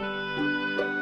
Música